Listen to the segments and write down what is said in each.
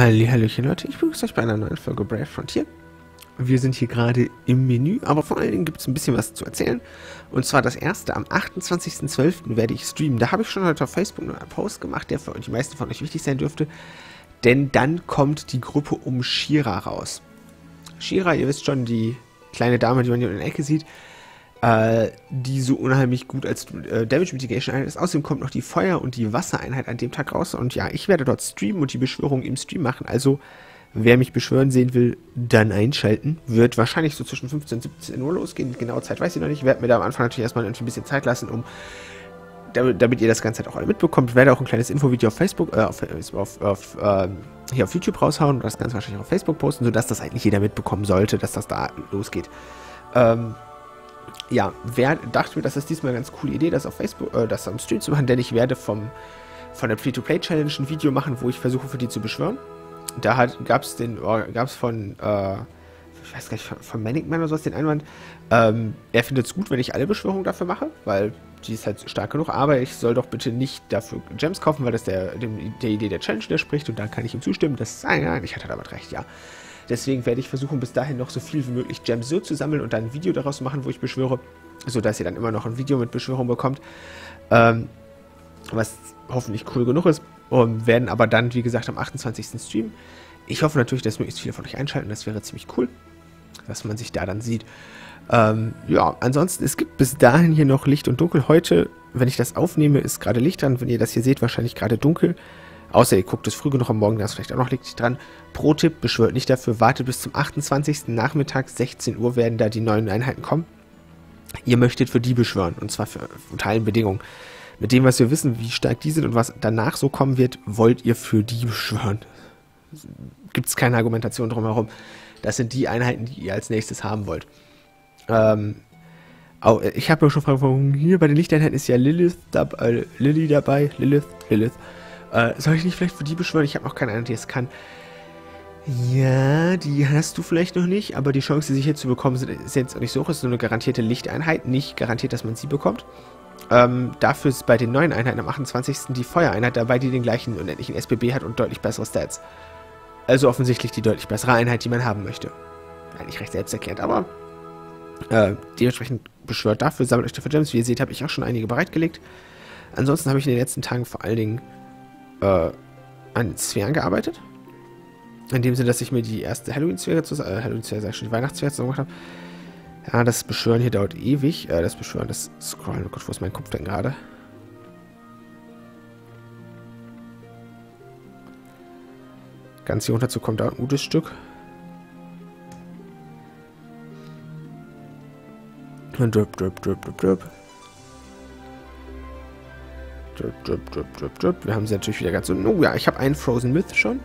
Hallöchen Leute, ich begrüße euch bei einer neuen Folge Brave Frontier. Wir sind hier gerade im Menü, aber vor allen Dingen gibt es ein bisschen was zu erzählen. Und zwar das erste, am 28.12. werde ich streamen. Da habe ich schon heute auf Facebook einen Post gemacht, der für die meisten von euch wichtig sein dürfte. Denn dann kommt die Gruppe um Shira raus. Shira, ihr wisst schon, die kleine Dame, die man hier in der Ecke sieht, äh, die so unheimlich gut als äh, Damage Mitigation Einheit ist. Außerdem kommt noch die Feuer- und die Wassereinheit an dem Tag raus. Und ja, ich werde dort streamen und die Beschwörung im Stream machen. Also, wer mich beschwören sehen will, dann einschalten. Wird wahrscheinlich so zwischen 15 und 17 Uhr losgehen. Die genaue Zeit weiß ich noch nicht. Ich werde mir da am Anfang natürlich erstmal ein bisschen Zeit lassen, um damit, damit, ihr das Ganze halt auch alle mitbekommt, Ich werde auch ein kleines Infovideo auf Facebook, äh, auf, auf, auf äh, hier auf YouTube raushauen und das Ganze wahrscheinlich auf Facebook posten, sodass das eigentlich jeder mitbekommen sollte, dass das da losgeht. Ähm, ja, wer dachte mir, das ist diesmal eine ganz coole Idee, das auf Facebook, äh, das am Stream zu machen, denn ich werde vom, von der Free-to-Play-Challenge ein Video machen, wo ich versuche, für die zu beschwören. Da gab es den, gab es von, äh, ich weiß gar nicht, von, von Manigman oder sowas den Einwand, ähm, er findet es gut, wenn ich alle Beschwörungen dafür mache, weil die ist halt stark genug, aber ich soll doch bitte nicht dafür Gems kaufen, weil das der, dem, der Idee der Challenge widerspricht und da kann ich ihm zustimmen. Das, ah, ja, ich hatte damit recht, ja. Deswegen werde ich versuchen, bis dahin noch so viel wie möglich Gems so zu sammeln und dann ein Video daraus machen, wo ich beschwöre, sodass ihr dann immer noch ein Video mit Beschwörung bekommt. Ähm, was hoffentlich cool genug ist. Und werden aber dann, wie gesagt, am 28. streamen. Ich hoffe natürlich, dass möglichst viele von euch einschalten. Das wäre ziemlich cool, dass man sich da dann sieht. Ähm, ja, ansonsten, es gibt bis dahin hier noch Licht und Dunkel. Heute, wenn ich das aufnehme, ist gerade Licht dran. Wenn ihr das hier seht, wahrscheinlich gerade dunkel. Außer ihr guckt es früh genug am Morgen, da ist vielleicht auch noch Licht dran. Pro-Tipp, beschwört nicht dafür, wartet bis zum 28. Nachmittag, 16 Uhr werden da die neuen Einheiten kommen. Ihr möchtet für die beschwören, und zwar für, unter allen Bedingungen. Mit dem, was wir wissen, wie stark die sind und was danach so kommen wird, wollt ihr für die beschwören. Gibt es keine Argumentation drumherum. Das sind die Einheiten, die ihr als nächstes haben wollt. Ähm, ich habe mir schon gefragt, hier bei den Lichteinheiten ist ja Lilith, dab äh, Lily dabei. Lilith, Lilith. Äh, soll ich nicht vielleicht für die beschwören? Ich habe noch keine Ahnung, die es kann. Ja, die hast du vielleicht noch nicht, aber die Chance, sie hier zu bekommen, ist jetzt auch nicht so hoch. Es ist nur eine garantierte Lichteinheit, nicht garantiert, dass man sie bekommt. Ähm, dafür ist bei den neuen Einheiten am 28. die Feuereinheit dabei, die den gleichen unendlichen SBB hat und deutlich bessere Stats. Also offensichtlich die deutlich bessere Einheit, die man haben möchte. Eigentlich recht selbsterklärend, aber äh, dementsprechend beschwört dafür, sammelt euch dafür Gems. Wie ihr seht, habe ich auch schon einige bereitgelegt. Ansonsten habe ich in den letzten Tagen vor allen Dingen äh, an Sphären gearbeitet. In dem Sinne, dass ich mir die erste Halloween-Sphäre zusammen, äh, Halloween-Sphäre, sag ich schon, die Weihnachtssphäre zusammen gemacht habe. Ja, das Beschwören hier dauert ewig. Äh, das Beschwören, das Scrollen, oh Gott, wo ist mein Kopf denn gerade? Ganz hier kommen, dauert ein gutes Stück. Und drip, drip, drip, drip, drip. Wir haben sie natürlich wieder ganz so. Oh ja, ich habe einen Frozen Myth schon.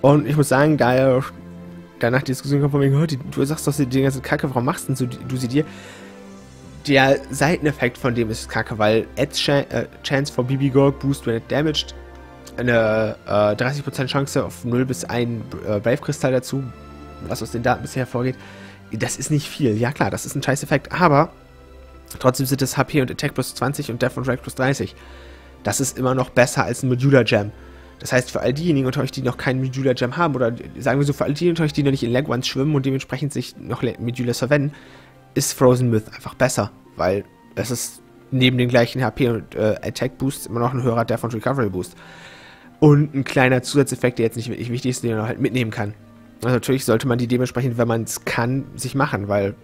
Und ich muss sagen, da er danach die Diskussion kommt von mir, du sagst doch die ganze Kacke, warum machst du, du sie dir? Der Seiteneffekt von dem ist kacke, weil Ed's äh, Chance for BB Gorg Boost when it damaged, eine äh, 30% Chance auf 0 bis 1 äh, Brave-Kristall dazu, was aus den Daten bisher hervorgeht, das ist nicht viel. Ja klar, das ist ein scheiß Effekt, aber trotzdem sind es HP und Attack plus 20 und Death und Drag plus 30 das ist immer noch besser als ein Modular Jam. Das heißt, für all diejenigen unter euch, die noch keinen Modular Jam haben, oder sagen wir so, für all diejenigen unter euch, die noch nicht in Leg Ones schwimmen und dementsprechend sich noch Modulars verwenden, ist Frozen Myth einfach besser, weil es ist neben den gleichen HP und äh, Attack Boost immer noch ein höherer Death und Recovery Boost. Und ein kleiner Zusatzeffekt, der jetzt nicht wirklich wichtig ist, den man halt mitnehmen kann. Also natürlich sollte man die dementsprechend, wenn man es kann, sich machen, weil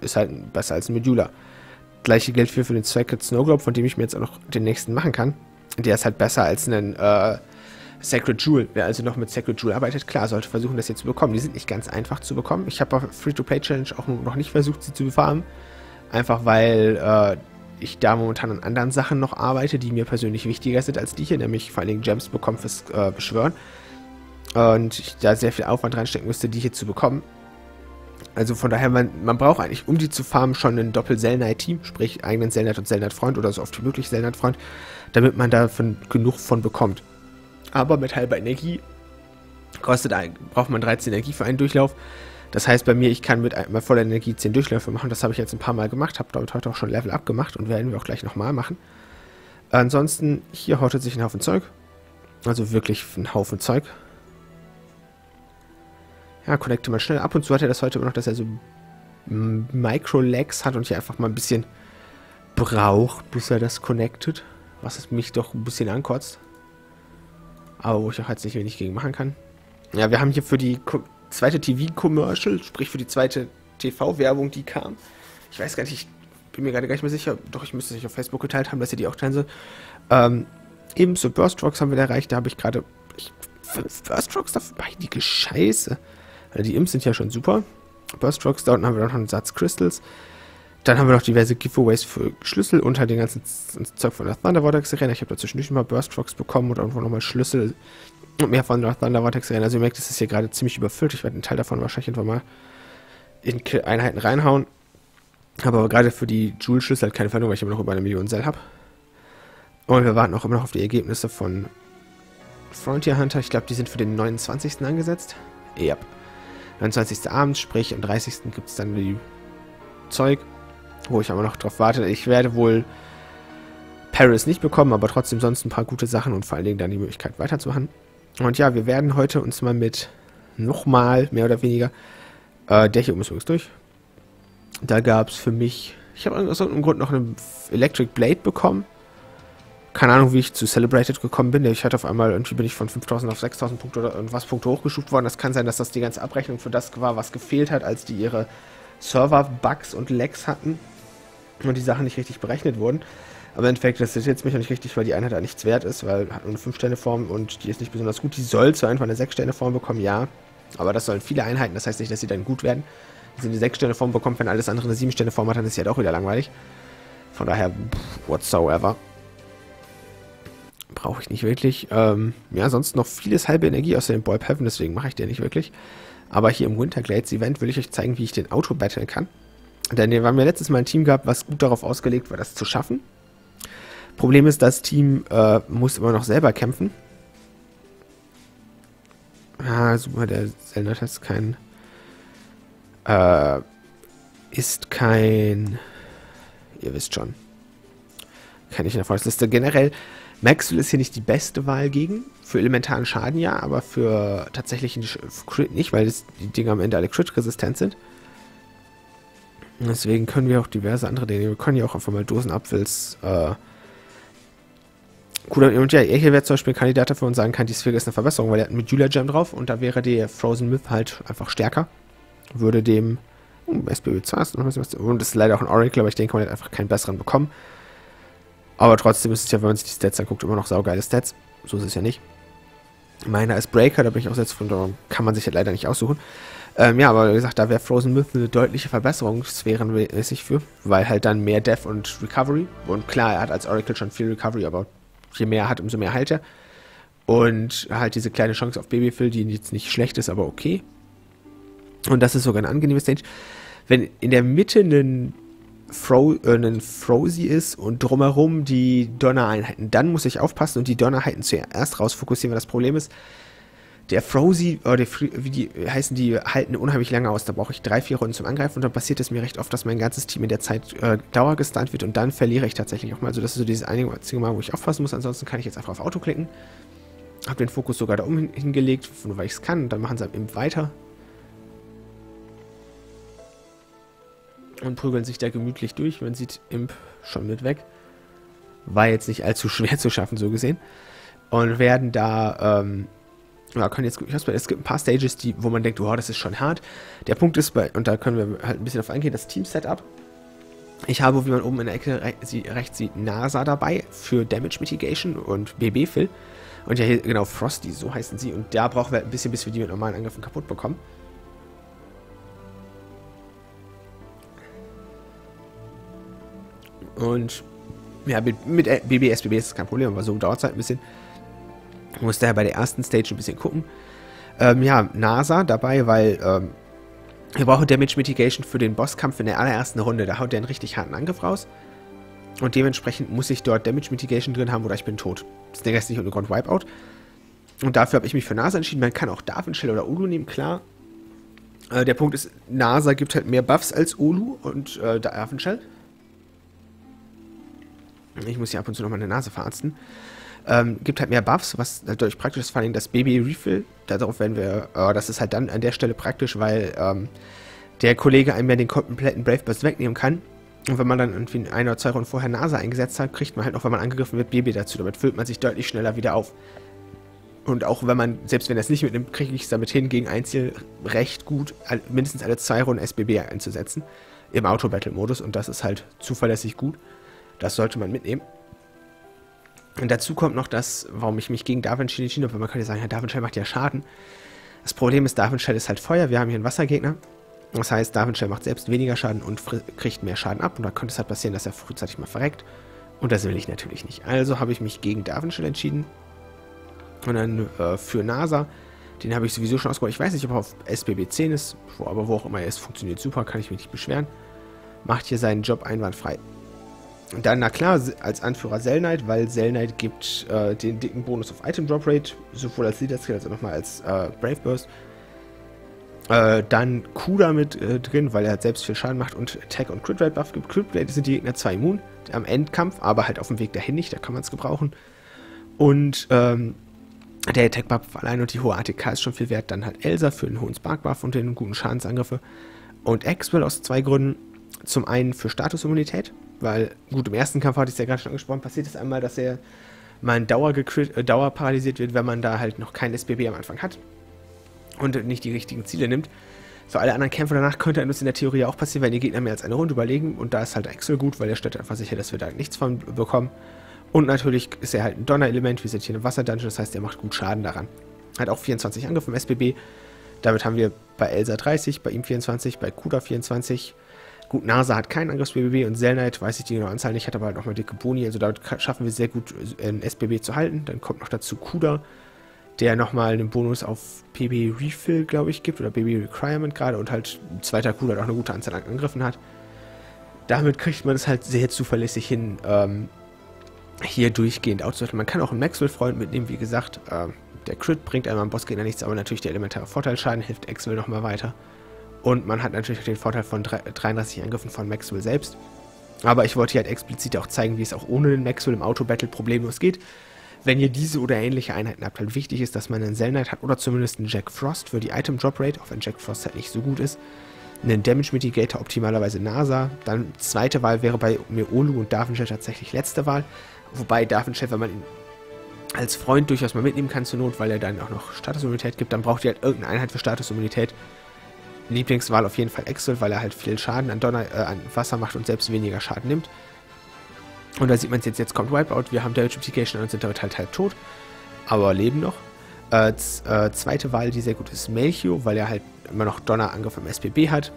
ist halt besser als ein Modular gleiche gilt für, für den Sacred Snow Globe, von dem ich mir jetzt auch noch den nächsten machen kann. Der ist halt besser als ein äh, Sacred Jewel. Wer also noch mit Sacred Jewel arbeitet, klar, sollte versuchen, das hier zu bekommen. Die sind nicht ganz einfach zu bekommen. Ich habe auf Free-to-Play-Challenge auch noch nicht versucht, sie zu befarmen. Einfach weil äh, ich da momentan an anderen Sachen noch arbeite, die mir persönlich wichtiger sind als die hier, nämlich vor allen Dingen Gems bekommen fürs äh, Beschwören. Und ich da sehr viel Aufwand reinstecken müsste, die hier zu bekommen. Also von daher, man, man braucht eigentlich, um die zu farmen, schon ein Doppel-Selnite-Team, sprich eigenen Selnite und Selnite-Freund oder so oft wie möglich Selnite-Freund, damit man davon genug von bekommt. Aber mit halber Energie kostet ein, braucht man 13 Energie für einen Durchlauf. Das heißt bei mir, ich kann mit, mit voller Energie 10 Durchläufe machen. Das habe ich jetzt ein paar Mal gemacht, habe damit heute auch schon Level abgemacht und werden wir auch gleich nochmal machen. Ansonsten, hier hortet sich ein Haufen Zeug. Also wirklich ein Haufen Zeug. Ja, connecte mal schnell. Ab und zu hat er das heute immer noch, dass er so Micro-Lags hat und hier einfach mal ein bisschen braucht, bis er das connectet. Was es mich doch ein bisschen ankotzt. Aber wo ich auch jetzt nicht wenig gegen machen kann. Ja, wir haben hier für die zweite TV-Commercial, sprich für die zweite TV-Werbung, die kam. Ich weiß gar nicht, ich bin mir gerade gar nicht mehr sicher. Doch, ich müsste es nicht auf Facebook geteilt haben, dass ihr die auch teilen soll. Ähm, ebenso Burst Rocks haben wir erreicht. Da habe ich gerade Burst Rocks, dafür ich die Gescheiße. Also die Imps sind ja schon super. Burst Rocks, da unten haben wir noch einen Satz Crystals. Dann haben wir noch diverse Giveaways für Schlüssel und halt den ganzen Zeug von der Thunder Vortex Arena. Ich habe da zwischendurch mal Burst Rocks bekommen und irgendwo nochmal Schlüssel und mehr von der Thunder Vortex Arena. Also ihr merkt, es ist hier gerade ziemlich überfüllt. Ich werde einen Teil davon wahrscheinlich einfach mal in Einheiten reinhauen. Aber gerade für die Joule-Schlüssel halt keine Veränderung, weil ich immer noch über eine Million Cell habe. Und wir warten auch immer noch auf die Ergebnisse von Frontier Hunter. Ich glaube, die sind für den 29. angesetzt. Yep. 29. abends, sprich am 30. gibt es dann die Zeug, wo ich aber noch drauf warte. Ich werde wohl Paris nicht bekommen, aber trotzdem sonst ein paar gute Sachen und vor allen Dingen dann die Möglichkeit weiterzumachen. Und ja, wir werden heute uns mal mit nochmal, mehr oder weniger, äh, der hier oben ist übrigens durch. Da gab es für mich, ich habe aus irgendeinem Grund noch eine Electric Blade bekommen keine Ahnung, wie ich zu Celebrated gekommen bin. Ich hatte auf einmal, irgendwie bin ich von 5000 auf 6000 Punkte oder irgendwas Punkte hochgestuft worden. Das kann sein, dass das die ganze Abrechnung für das war, was gefehlt hat, als die ihre Server-Bugs und Lags hatten und die Sachen nicht richtig berechnet wurden. Aber im Endeffekt, das ist jetzt mich auch nicht richtig, weil die Einheit da nichts wert ist, weil hat nur eine 5-Sterne-Form und die ist nicht besonders gut. Die soll zwar einfach eine 6-Sterne-Form bekommen, ja, aber das sollen viele Einheiten, das heißt nicht, dass sie dann gut werden. Wenn sie eine 6-Sterne-Form bekommt, wenn alles andere eine 7-Sterne-Form hat, dann ist sie halt auch wieder langweilig. Von daher, whatsoever brauche ich nicht wirklich. Ähm, ja, sonst noch vieles halbe Energie aus dem Boy Heaven, deswegen mache ich den nicht wirklich. Aber hier im Winterglades Event will ich euch zeigen, wie ich den Auto battlen kann. Denn wir haben ja letztes Mal ein Team gehabt, was gut darauf ausgelegt war, das zu schaffen. Problem ist, das Team äh, muss immer noch selber kämpfen. Ah, super, der Zelda ist kein... Äh, ist kein... Ihr wisst schon. Kann ich in der Volksliste. Generell Maxwell ist hier nicht die beste Wahl gegen. Für elementaren Schaden ja, aber für tatsächlichen Crit nicht, weil die Dinge am Ende alle Crit-resistent sind. Deswegen können wir auch diverse andere Dinge. Wir können ja auch einfach mal Dosenapfels. Äh, cool, und ja, er hier wäre zum Beispiel ein Kandidat dafür und sagen kann, die Sphäre ist eine Verbesserung, weil er hat einen Medulla Gem drauf und da wäre der Frozen Myth halt einfach stärker. Würde dem. Oh, SBB 2 und das ist leider auch ein Oracle, aber ich denke, man hat einfach keinen besseren bekommen. Aber trotzdem ist es ja, wenn man sich die Stats anguckt, immer noch saugeile Stats. So ist es ja nicht. Meiner ist Breaker, da bin ich auch jetzt von da kann man sich ja leider nicht aussuchen. Ähm, ja, aber wie gesagt, da wäre Frozen Myth eine deutliche Verbesserung sphärenmäßig für, weil halt dann mehr Death und Recovery. Und klar, er hat als Oracle schon viel Recovery, aber je mehr er hat, umso mehr heilt er. Und halt diese kleine Chance auf Babyfill, die jetzt nicht schlecht ist, aber okay. Und das ist sogar ein angenehmes Stage. Wenn in der Mitte ein Fro äh, ein Frozy ist und drumherum die Donnereinheiten. Dann muss ich aufpassen und die Donnereinheiten zuerst rausfokussieren, weil das Problem ist, der Frozy, oder die, wie die heißen, die halten unheimlich lange aus. Da brauche ich drei, vier Runden zum Angreifen und dann passiert es mir recht oft, dass mein ganzes Team in der Zeit äh, Dauer gestunt wird und dann verliere ich tatsächlich auch mal. Also das ist so dieses einzige Mal, wo ich aufpassen muss. Ansonsten kann ich jetzt einfach auf Auto klicken. Habe den Fokus sogar da oben hingelegt, nur weil ich es kann. Und dann machen sie eben weiter. Und prügeln sich da gemütlich durch. Man sieht Imp schon mit weg. War jetzt nicht allzu schwer zu schaffen, so gesehen. Und werden da, ähm, ja, können jetzt Es gibt ein paar Stages, die, wo man denkt, wow, das ist schon hart. Der Punkt ist bei, und da können wir halt ein bisschen auf eingehen, das Team-Setup. Ich habe, wie man oben in der Ecke rechts sieht, NASA dabei für Damage Mitigation und BB-Fill. Und ja, hier, genau, Frosty, so heißen sie. Und da brauchen wir ein bisschen, bis wir die mit normalen Angriffen kaputt bekommen. Und ja, mit, mit BBS, BBS ist kein Problem, aber so dauert es halt ein bisschen. Muss daher bei der ersten Stage ein bisschen gucken. Ähm, ja, NASA dabei, weil ähm, wir brauchen Damage Mitigation für den Bosskampf in der allerersten Runde. Da haut der einen richtig harten Angriff raus. Und dementsprechend muss ich dort Damage Mitigation drin haben oder ich bin tot. Das ist der Rest nicht ohne Grund Wipeout. Und dafür habe ich mich für NASA entschieden. Man kann auch Darwin-Shell oder Ulu nehmen, klar. Äh, der Punkt ist, NASA gibt halt mehr Buffs als Ulu und äh, Darwin-Shell. Ich muss hier ab und zu noch meine Nase verarzten. Ähm, gibt halt mehr Buffs, was natürlich praktisch ist, vor allem das Baby Refill. Darauf werden wir, äh, das ist halt dann an der Stelle praktisch, weil ähm, der Kollege einem ja den kompletten Brave Burst wegnehmen kann. Und wenn man dann irgendwie ein oder zwei Runden vorher Nase eingesetzt hat, kriegt man halt noch, wenn man angegriffen wird, Baby dazu. Damit füllt man sich deutlich schneller wieder auf. Und auch wenn man, selbst wenn er es nicht mitnimmt, kriege ich es damit hin, gegen Einzel recht gut, mindestens alle zwei Runden SBB einzusetzen. Im Auto-Battle-Modus. Und das ist halt zuverlässig gut. Das sollte man mitnehmen. Und dazu kommt noch das, warum ich mich gegen Darwin Shell entschieden habe, weil man könnte sagen, ja, Darwin Shell macht ja Schaden. Das Problem ist, Darwin Shell ist halt Feuer. Wir haben hier einen Wassergegner. Das heißt, Darwin Shell macht selbst weniger Schaden und kriegt mehr Schaden ab. Und da könnte es halt passieren, dass er frühzeitig mal verreckt. Und das will ich natürlich nicht. Also habe ich mich gegen Darwin Shell entschieden. Und dann äh, für NASA, den habe ich sowieso schon ausgebaut. Ich weiß nicht, ob er auf SBB 10 ist, aber wo auch immer er ist, funktioniert super, kann ich mich nicht beschweren. Macht hier seinen Job einwandfrei. Dann, na klar, als Anführer Zell Knight, weil Zell Knight gibt äh, den dicken Bonus auf Item Drop Rate, sowohl als Leader Skill als auch nochmal als äh, Brave Burst. Äh, dann Kuda mit äh, drin, weil er halt selbst viel Schaden macht und Attack und Crit Rate Buff gibt. Crit Rate sind die Gegner zwar immun am Endkampf, aber halt auf dem Weg dahin nicht, da kann man es gebrauchen. Und ähm, der Attack Buff allein und die hohe ATK ist schon viel wert. Dann halt Elsa für den hohen Spark Buff und den guten Schadensangriffe. Und Axwell aus zwei Gründen. Zum einen für Statusimmunität, weil, gut, im ersten Kampf hatte ich es ja gerade schon angesprochen, passiert es einmal, dass er mal Dauer, äh, wird, wenn man da halt noch kein SBB am Anfang hat und nicht die richtigen Ziele nimmt. Für alle anderen Kämpfe danach könnte uns in der Theorie auch passieren, wenn die Gegner mehr als eine Runde überlegen und da ist halt Axel gut, weil der stellt einfach sicher, dass wir da nichts von bekommen. Und natürlich ist er halt ein Donner-Element, wir sind hier einem Wasserdungeon, das heißt, er macht gut Schaden daran. Hat auch 24 Angriffe im SBB. Damit haben wir bei Elsa 30, bei ihm 24, bei Kuda 24, Gut, NASA hat keinen Angriffs-BBB und Selnite, weiß ich die genaue Anzahl nicht, hat aber halt nochmal dicke Boni. Also damit schaffen wir sehr gut, äh, ein SBB zu halten. Dann kommt noch dazu Kuda, der nochmal einen Bonus auf PB Refill, glaube ich, gibt. Oder BB Requirement gerade. Und halt ein zweiter Kuda, der auch eine gute Anzahl an Angriffen hat. Damit kriegt man es halt sehr zuverlässig hin, ähm, hier durchgehend auszuhalten. Man kann auch einen Maxwell-Freund mitnehmen, wie gesagt. Äh, der Crit bringt einem am Bossgegner nichts, aber natürlich der elementare Vorteilschaden hilft Axel nochmal weiter. Und man hat natürlich den Vorteil von 33 Angriffen von Maxwell selbst. Aber ich wollte hier halt explizit auch zeigen, wie es auch ohne den Maxwell im Auto-Battle problemlos geht. Wenn ihr diese oder ähnliche Einheiten habt, halt wichtig ist, dass man einen Zell Knight hat oder zumindest einen Jack Frost für die Item Drop Rate, auch wenn Jack Frost halt nicht so gut ist. Einen Damage Mitigator, optimalerweise NASA. Dann zweite Wahl wäre bei mir Olu und Darvinshire tatsächlich letzte Wahl. Wobei Darvinshire, wenn man ihn als Freund durchaus mal mitnehmen kann zur Not, weil er dann auch noch Statusimmunität gibt, dann braucht ihr halt irgendeine Einheit für Statusimmunität. Lieblingswahl auf jeden Fall Axel, weil er halt viel Schaden an, Donner, äh, an Wasser macht und selbst weniger Schaden nimmt. Und da sieht man es jetzt, jetzt kommt Wipeout, wir haben Damage Replication und sind damit halt halb tot, aber leben noch. Äh, äh, zweite Wahl, die sehr gut ist, Melchio, weil er halt immer noch Donnerangriff im SPB hat.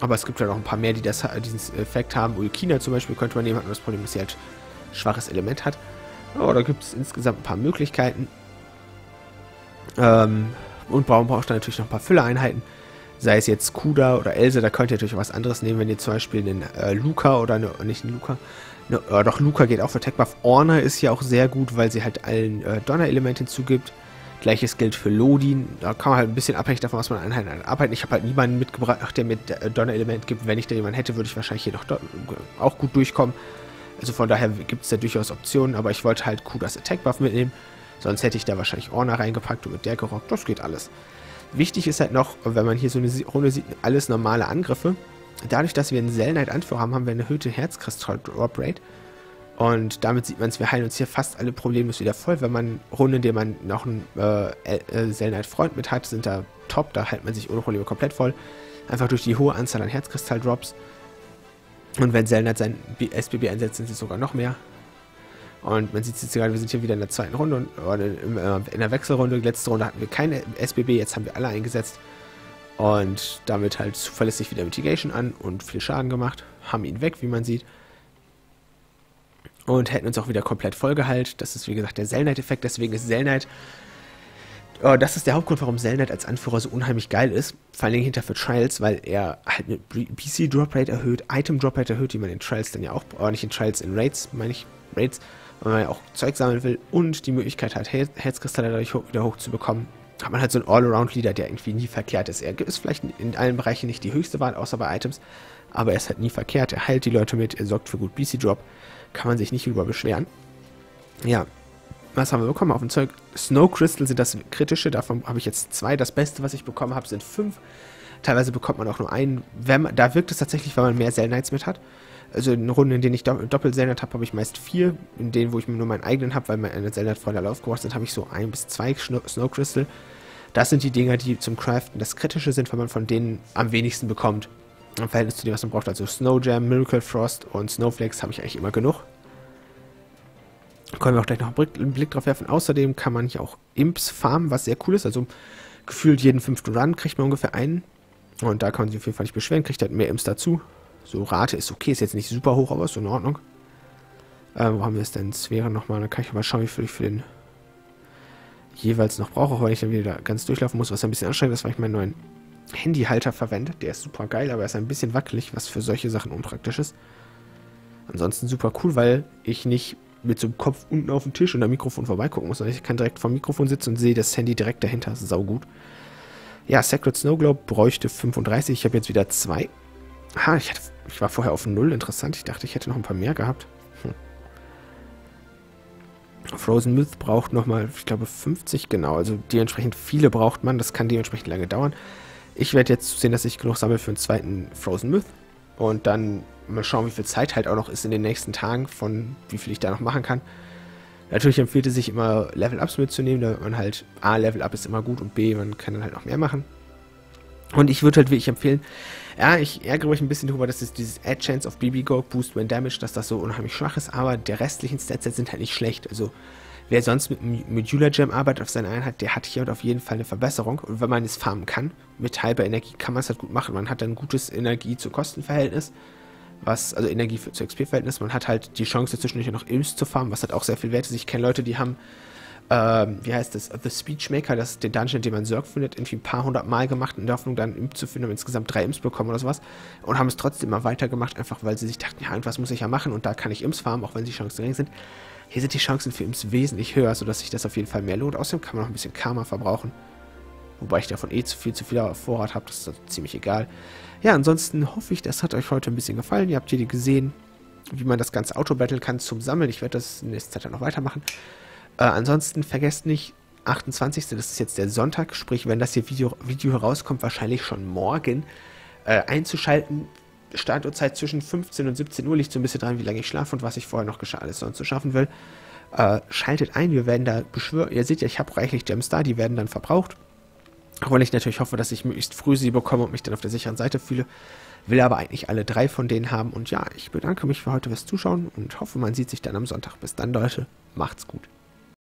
Aber es gibt ja noch ein paar mehr, die das, diesen Effekt haben. Ulkina zum Beispiel könnte man nehmen, hat nur das Problem, dass sie halt schwaches Element hat. Aber da gibt es insgesamt ein paar Möglichkeiten. Ähm, und Braun braucht dann natürlich noch ein paar Füllereinheiten sei es jetzt Kuda oder Else, da könnt ihr natürlich was anderes nehmen, wenn ihr zum Beispiel einen äh, Luca oder eine, nicht einen Luca, eine, äh, doch Luca geht auch für Tech Buff. Orna ist ja auch sehr gut, weil sie halt allen äh, Donner-Elemente hinzugibt. Gleiches gilt für Lodin. Da kann man halt ein bisschen abhängig davon, was man an Einheiten arbeitet. Ich habe halt niemanden mitgebracht, der mir äh, Donner-Element gibt. Wenn ich da jemanden hätte, würde ich wahrscheinlich hier noch auch gut durchkommen. Also von daher gibt es da durchaus Optionen, aber ich wollte halt Kudas Attack Buff mitnehmen. Sonst hätte ich da wahrscheinlich Orna reingepackt und mit der gerockt. Das geht alles. Wichtig ist halt noch, wenn man hier so eine Runde sieht, alles normale Angriffe. Dadurch, dass wir einen Selnite-Anführer haben, haben wir eine erhöhte Herzkristall-Drop-Rate. Und damit sieht man es, wir heilen uns hier fast alle Probleme wieder voll. Wenn man Runden, in denen man noch einen äh, äh, Selnite-Freund mit hat, sind da top. Da hält man sich ohne Probleme komplett voll. Einfach durch die hohe Anzahl an Herzkristall-Drops. Und wenn Selnite sein SBB einsetzt, sind sie sogar noch mehr. Und man sieht jetzt gerade, wir sind hier wieder in der zweiten Runde, und, oder in der Wechselrunde. Letzte Runde hatten wir keine SBB, jetzt haben wir alle eingesetzt. Und damit halt zuverlässig wieder Mitigation an und viel Schaden gemacht. Haben ihn weg, wie man sieht. Und hätten uns auch wieder komplett vollgeheilt. Das ist wie gesagt der Zellnight-Effekt, deswegen ist Zellnight. Oh, das ist der Hauptgrund, warum Zellnight als Anführer so unheimlich geil ist. Vor allem hinter für Trials, weil er halt eine PC Drop Rate erhöht, Item Drop Rate erhöht, die man in Trials dann ja auch, oder nicht in Trials, in Raids, meine ich, Raids, weil man ja auch Zeug sammeln will und die Möglichkeit hat, Herzkristalle dadurch wieder hochzubekommen, hat man halt so einen All-Around-Leader, der irgendwie nie verkehrt ist. Er ist vielleicht in allen Bereichen nicht die höchste Wahl, außer bei Items, aber er ist halt nie verkehrt. Er heilt die Leute mit, er sorgt für gut BC-Drop, kann man sich nicht über beschweren. Ja, Was haben wir bekommen auf dem Zeug? Snow Crystal sind das kritische, davon habe ich jetzt zwei. Das Beste, was ich bekommen habe, sind fünf. Teilweise bekommt man auch nur einen. Man, da wirkt es tatsächlich, weil man mehr Selnites mit hat. Also in Runden, in denen ich doppelt Selnite habe, habe ich meist vier. In denen, wo ich nur meinen eigenen habe, weil meine voller Lauf gebracht sind, habe ich so ein bis zwei Snow Crystal. Das sind die Dinger, die zum Craften das Kritische sind, weil man von denen am wenigsten bekommt. Im Verhältnis zu dem, was man braucht. Also Snow Jam, Miracle Frost und Snowflakes habe ich eigentlich immer genug. Können wir auch gleich noch einen Blick drauf werfen. Außerdem kann man hier auch Imps farmen, was sehr cool ist. Also gefühlt jeden fünften Run kriegt man ungefähr einen. Und da kann man sich auf jeden Fall nicht beschweren, kriegt halt mehr Imps dazu. So, Rate ist okay, ist jetzt nicht super hoch, aber ist in Ordnung. Äh, wo haben wir es denn? Sphäre nochmal, dann kann ich mal schauen, wie viel ich für den jeweils noch brauche, auch wenn ich dann wieder ganz durchlaufen muss, was ein bisschen anstrengend ist, weil ich meinen neuen Handyhalter verwende. Der ist super geil, aber er ist ein bisschen wackelig, was für solche Sachen unpraktisch ist. Ansonsten super cool, weil ich nicht mit so einem Kopf unten auf dem Tisch und am Mikrofon vorbeigucken muss, sondern ich kann direkt vom Mikrofon sitzen und sehe das Handy direkt dahinter. Das ist saugut. Ja, Sacred Snow Globe bräuchte 35. Ich habe jetzt wieder zwei. Ha, ich, hatte, ich war vorher auf 0. Interessant. Ich dachte, ich hätte noch ein paar mehr gehabt. Hm. Frozen Myth braucht nochmal, ich glaube, 50 genau. Also dementsprechend viele braucht man. Das kann dementsprechend lange dauern. Ich werde jetzt sehen, dass ich genug sammle für einen zweiten Frozen Myth. Und dann mal schauen, wie viel Zeit halt auch noch ist in den nächsten Tagen, von wie viel ich da noch machen kann. Natürlich empfiehlt es sich immer Level-Ups mitzunehmen, da man halt A, Level-Up ist immer gut und B, man kann dann halt noch mehr machen. Und ich würde halt wirklich empfehlen, ja, ich ärgere mich ein bisschen darüber, dass es dieses Add Chance of BB Go, Boost When Damage, dass das so unheimlich schwach ist, aber der restlichen Stats sind halt nicht schlecht. Also, wer sonst mit Modular Gem arbeitet auf seiner Einheit, der hat hier auf jeden Fall eine Verbesserung. Und wenn man es farmen kann, mit halber Energie kann man es halt gut machen. Man hat dann ein gutes Energie-zu-Kosten-Verhältnis was, also Energie zu XP-Verhältnis, man hat halt die Chance zwischendurch noch Imps zu farmen, was halt auch sehr viel wert ist. Ich kenne Leute, die haben, ähm, wie heißt das, The Speechmaker, das ist der Dungeon, den man Zerg findet, irgendwie ein paar hundert Mal gemacht, in der Hoffnung, dann Imp zu finden, um insgesamt drei Imps bekommen oder sowas. Und haben es trotzdem immer weitergemacht, einfach weil sie sich dachten, ja, irgendwas muss ich ja machen und da kann ich Imps farmen, auch wenn die Chancen gering sind. Hier sind die Chancen für Imps wesentlich höher, sodass sich das auf jeden Fall mehr lohnt. Außerdem kann man noch ein bisschen Karma verbrauchen. Wobei ich davon eh zu viel zu viel Vorrat habe, das ist also ziemlich egal. Ja, ansonsten hoffe ich, das hat euch heute ein bisschen gefallen. Ihr habt hier gesehen, wie man das ganze Auto-Battle kann zum Sammeln. Ich werde das in nächster Zeit dann noch weitermachen. Äh, ansonsten vergesst nicht, 28. Das ist jetzt der Sonntag, sprich, wenn das hier Video, Video herauskommt, wahrscheinlich schon morgen, äh, einzuschalten. Startuhrzeit zwischen 15 und 17 Uhr liegt so ein bisschen dran, wie lange ich schlafe und was ich vorher noch alles sonst so schaffen will. Äh, schaltet ein, wir werden da beschwören. Ihr seht ja, ich habe reichlich Gems da, die werden dann verbraucht. Auch wenn ich natürlich hoffe, dass ich möglichst früh sie bekomme und mich dann auf der sicheren Seite fühle. Will aber eigentlich alle drei von denen haben. Und ja, ich bedanke mich für heute fürs Zuschauen und hoffe, man sieht sich dann am Sonntag. Bis dann, Leute. Macht's gut.